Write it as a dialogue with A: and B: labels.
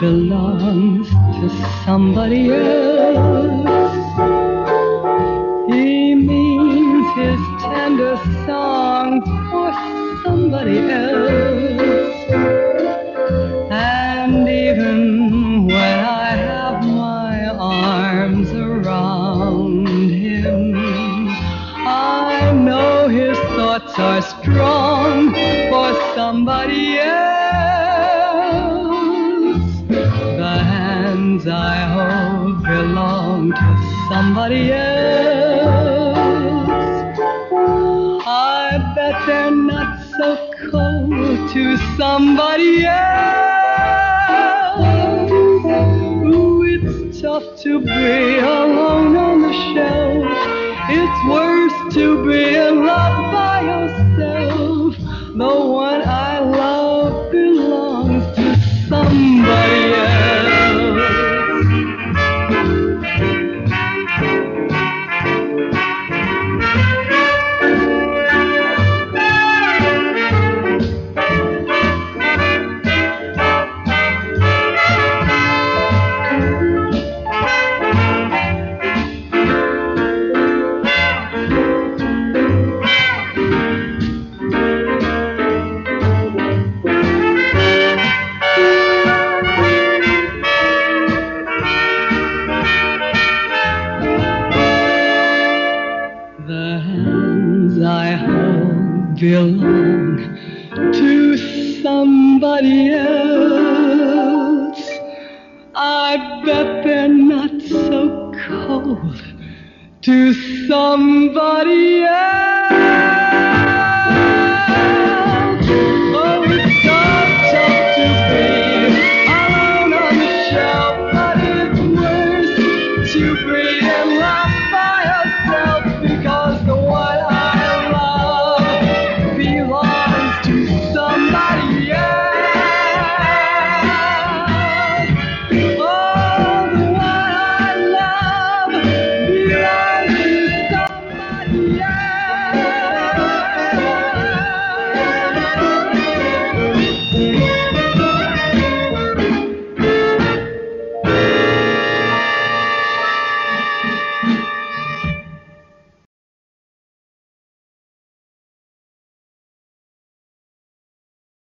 A: belongs to somebody else. He means his tender song for somebody else. And even when I have my arms around him, I know his thoughts are strong for somebody else. I hold belong to somebody else. I bet they're not so cold to somebody else. Ooh, it's tough to be hands I hold belong to somebody else. I bet they're not so cold to somebody else.